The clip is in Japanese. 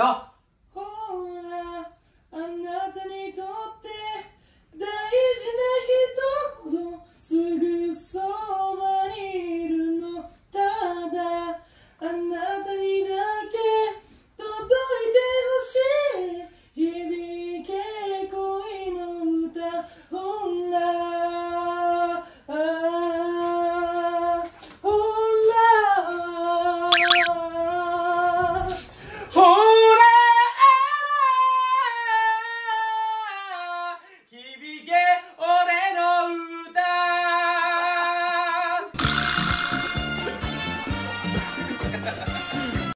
ど。